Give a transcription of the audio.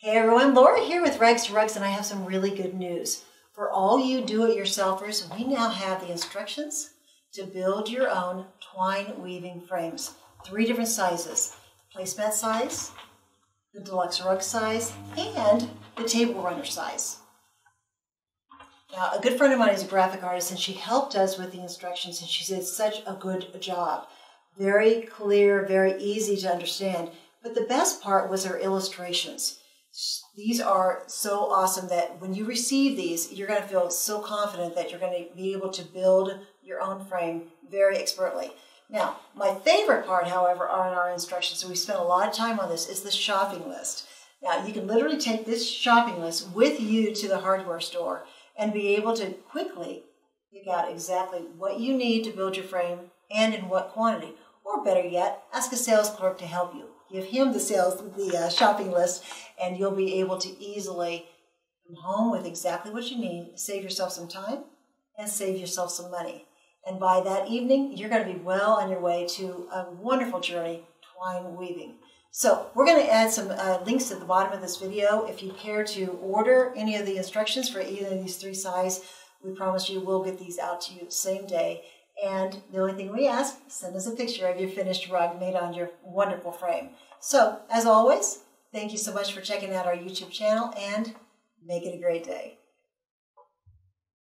Hey everyone, Lora here with Rags to Rugs, and I have some really good news. For all you do-it-yourselfers, we now have the instructions to build your own twine weaving frames. Three different sizes, placemat size, the deluxe rug size, and the table runner size. Now, a good friend of mine is a graphic artist, and she helped us with the instructions, and she did such a good job. Very clear, very easy to understand. But the best part was her illustrations. These are so awesome that when you receive these, you're going to feel so confident that you're going to be able to build your own frame very expertly. Now, my favorite part, however, are in our instructions, so we spent a lot of time on this, is the shopping list. Now, you can literally take this shopping list with you to the hardware store and be able to quickly pick out exactly what you need to build your frame and in what quantity. Or better yet, ask a sales clerk to help you give him the sales, the uh, shopping list, and you'll be able to easily come home with exactly what you need, save yourself some time, and save yourself some money. And by that evening, you're going to be well on your way to a wonderful journey, twine weaving. So we're going to add some uh, links at the bottom of this video. If you care to order any of the instructions for either of these three sizes, we promise you we'll get these out to you same day. And the only thing we ask, send us a picture of your finished rug made on your wonderful frame. So, as always, thank you so much for checking out our YouTube channel and make it a great day.